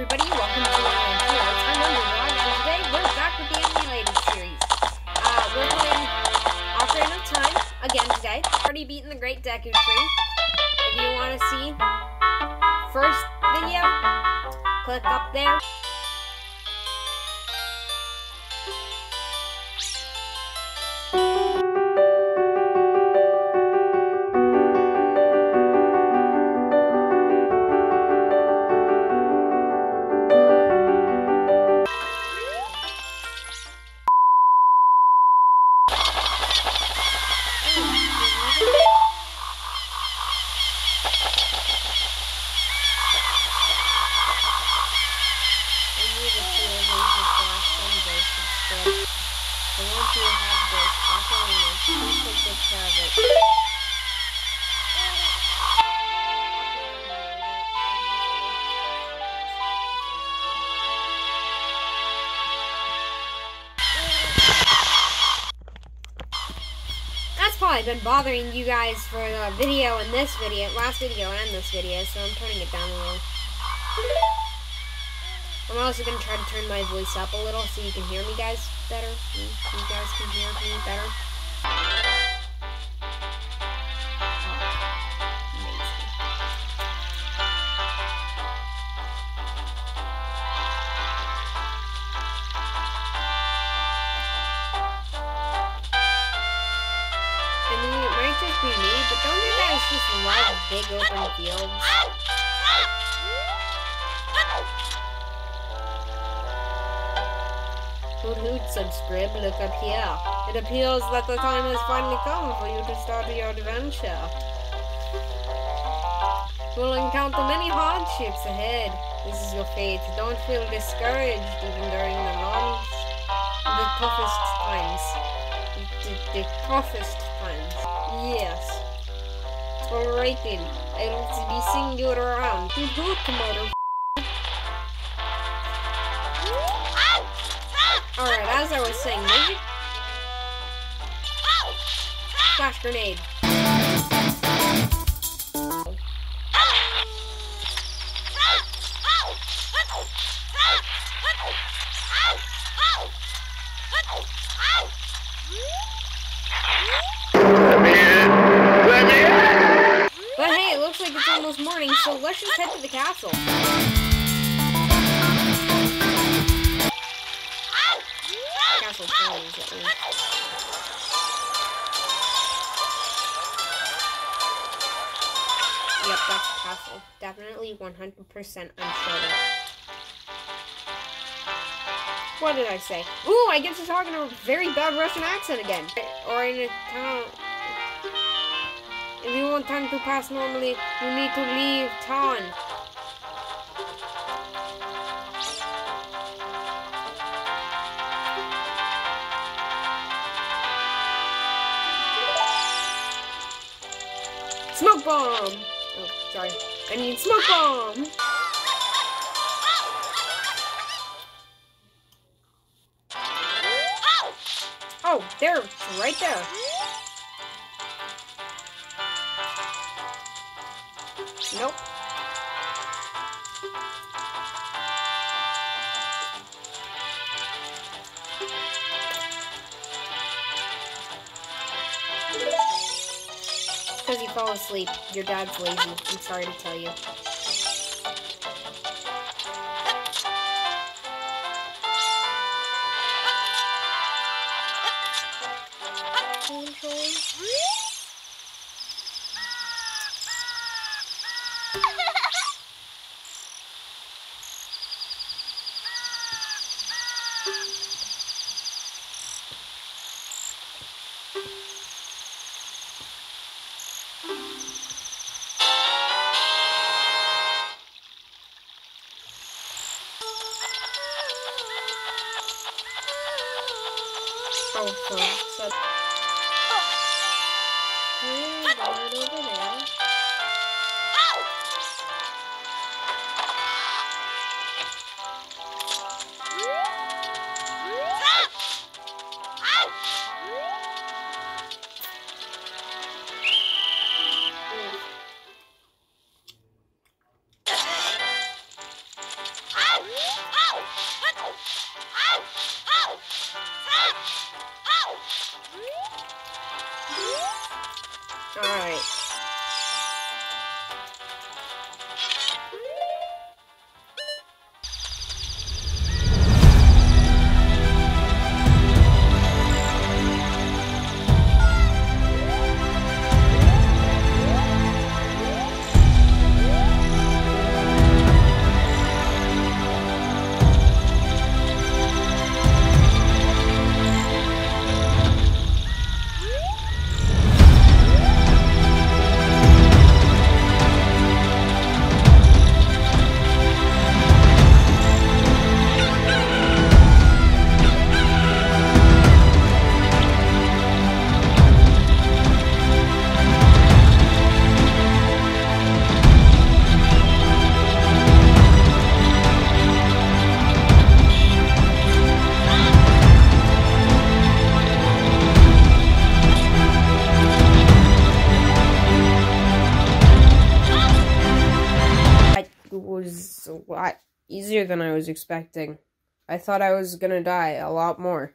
everybody, welcome to Land Heroes. I'm Underdog, and today we're back with the emulated series. Uh, we're playing Ocarina of Time again today. Already beaten the Great Deku Tree. If you want to see first video, click up there. Bothering you guys for the video and this video, last video and this video, so I'm turning it down a little. I'm also going to try to turn my voice up a little so you can hear me guys better. You guys can hear me better. Big open fields? Said Scrib, look up here. It appears that the time has finally come for you to start your adventure. You'll encounter many hardships ahead. This is your fate. Don't feel discouraged even during the long, the toughest times. The, the toughest times. Yes. Alright then. I'll be seeing you around. Hoot hoot, mother. Alright, as I was saying, maybe... Flash grenade. Like it's almost morning, so let's just head to the castle. Castle Challenge, at least. Yep, that's castle. Definitely 100% uncharted. What did I say? Ooh, I get to talk in a very bad Russian accent again. Or in a town. If you want time to pass normally, you need to leave town. Smoke bomb! Oh, sorry. I mean smoke bomb! Oh, they're right there. Your dad's lazy. I'm sorry to tell you. 这玩意儿都被了 easier than I was expecting. I thought I was gonna die a lot more.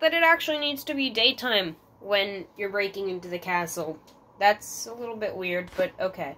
That it actually needs to be daytime when you're breaking into the castle. That's a little bit weird, but okay.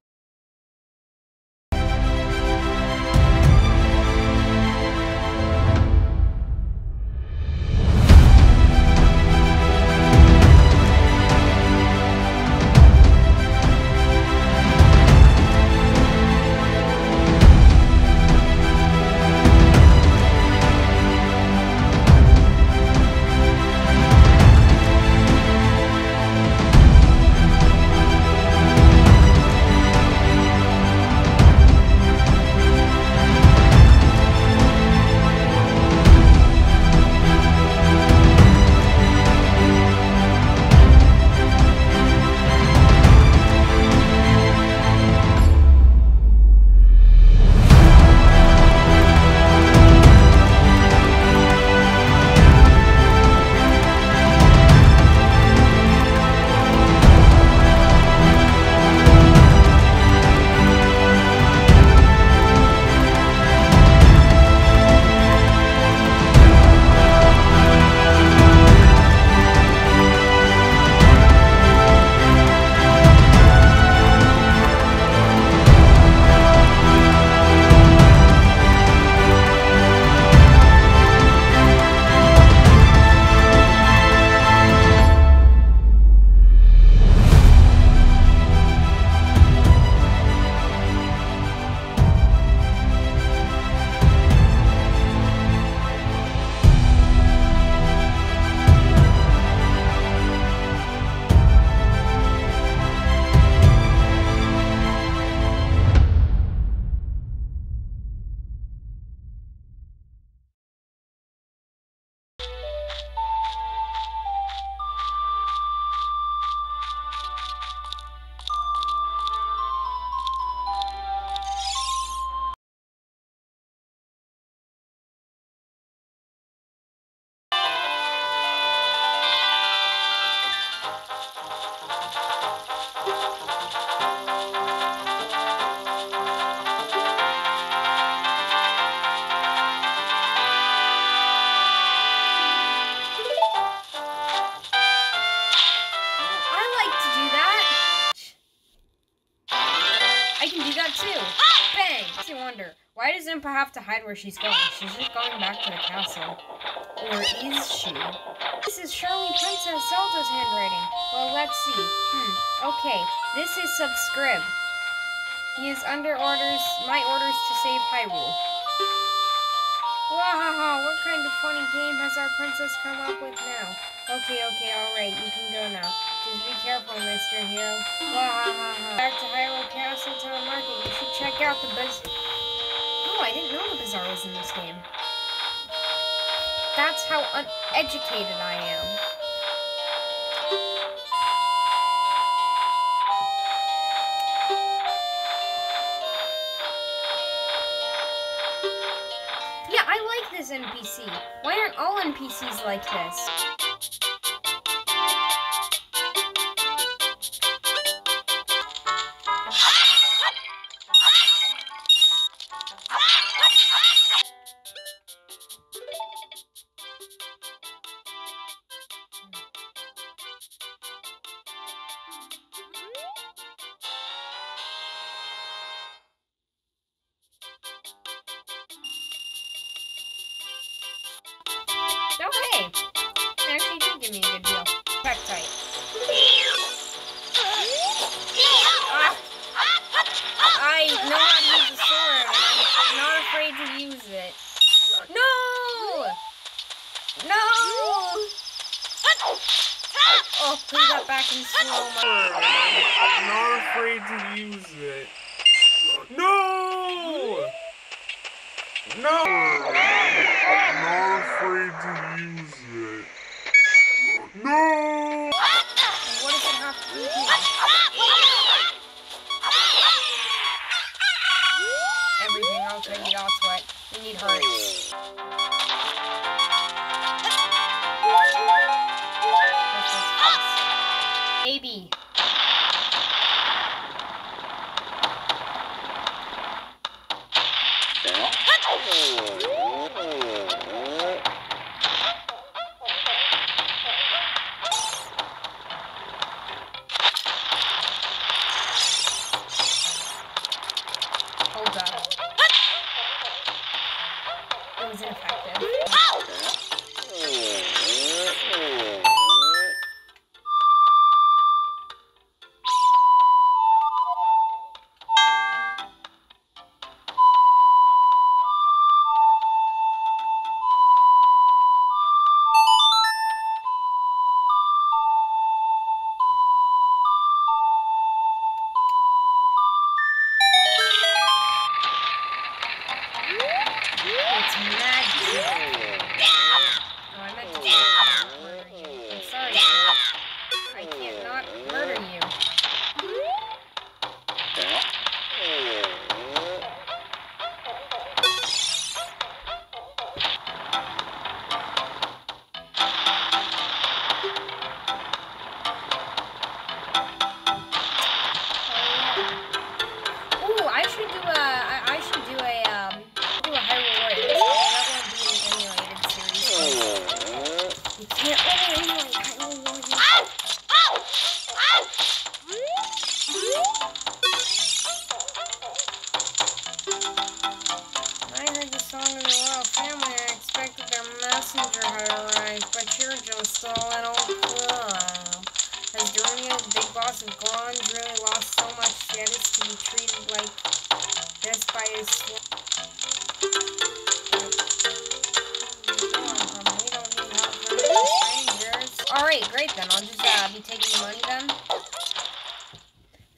Have to hide where she's going? She's just going back to the castle. Or is she? This is surely Princess Zelda's handwriting. Well, let's see. Hmm. Okay, this is Subscrib. He is under orders, my orders to save Hyrule. Wahaha, what kind of funny game has our princess come up with now? Okay, okay, alright, you can go now. Just be careful, Mr. Hero. Wahaha. Back to Hyrule Castle Town Market. You should check out the bazaar. I didn't know the bazaar was in this game. That's how uneducated I am. Yeah, I like this NPC. Why aren't all NPCs like this? Hey! They did give me a good deal. Pectite. Ah, I know how to use a sword, I'm not afraid! Put that back in slow mo. Not afraid to use it. No! No! Not afraid to use it. No! I heard the royal family. I expected their messenger had arrived, but you're just a little club. Has Darunia, the big boss of Goron, really lost so much status to be treated like this by his Alright, great then. I'll just uh, be taking the money then.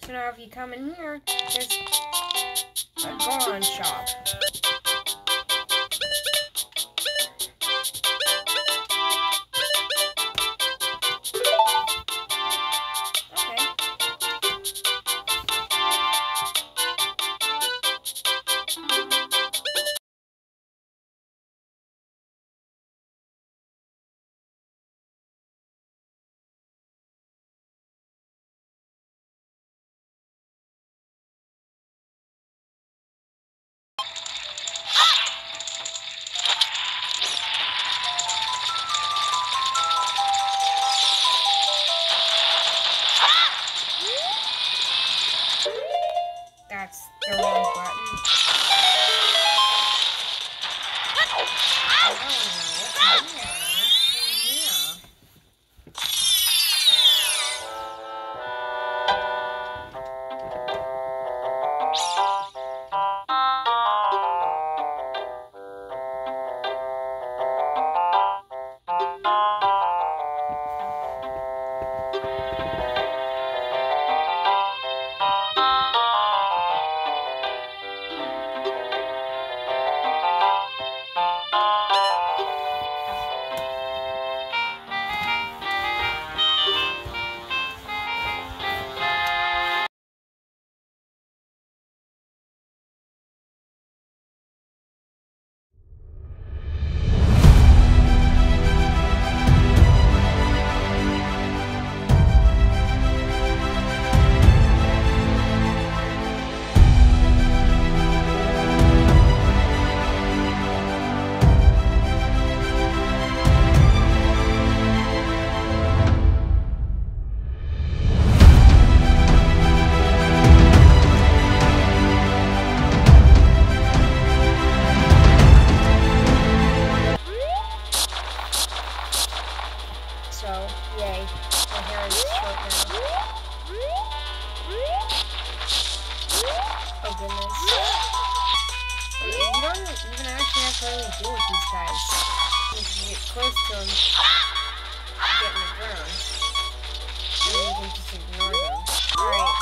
So now if you come in here, there's a Goron shop. Close to him, get in the ground. You can just ignore them. Alright.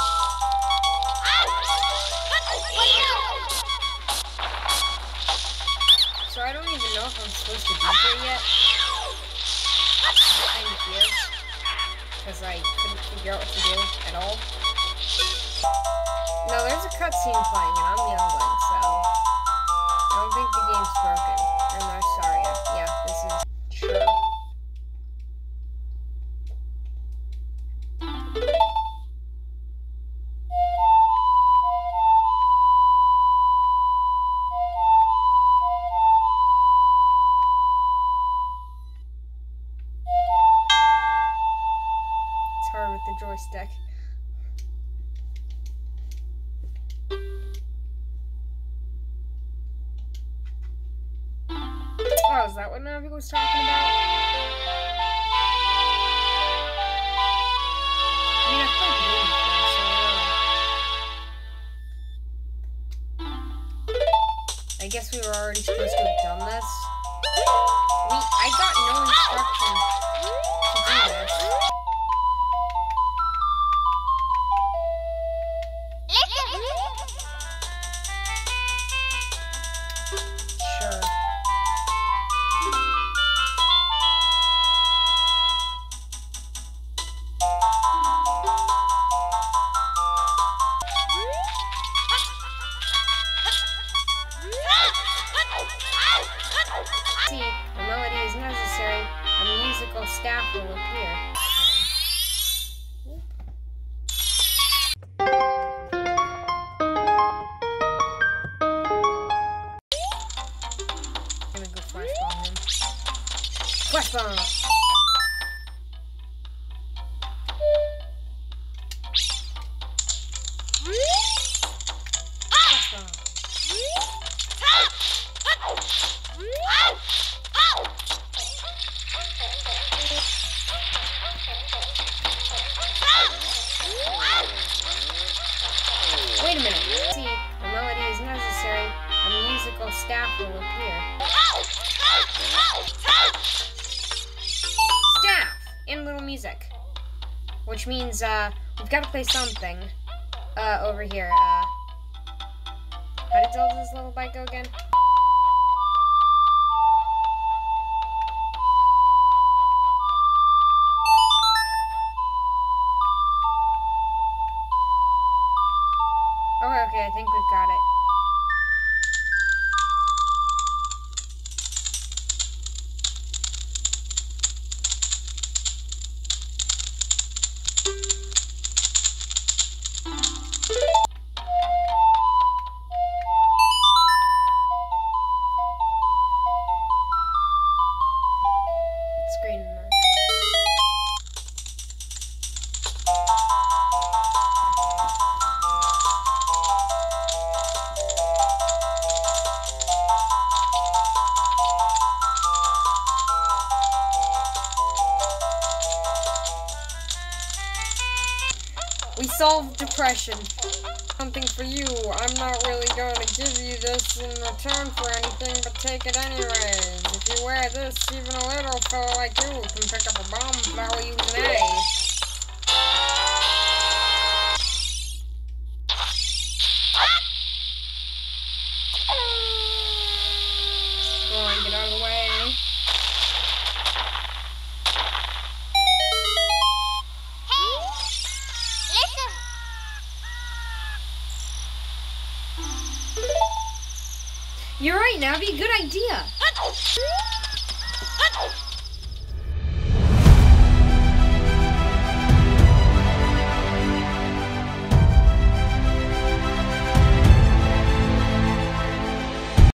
So I don't even know if I'm supposed to be here yet. I'm kind of here. Because I couldn't figure out what to do at all. No, there's a cutscene playing and I'm Young Link, so... was talking about? I guess we were already supposed to have done this. We, I got no instruction to do this. Bomb. Wait a minute. See, a melody is necessary, a musical staff will appear. And little music. Which means, uh, we've got to play something. Uh, over here. Uh, how did Zelda's Lullaby go again? Something for you. I'm not really going to give you this in return for anything, but take it anyways. If you wear this, even a little fellow like you can pick up a bomb without using You're